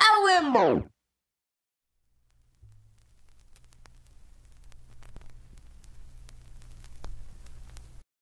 out win. Wimble.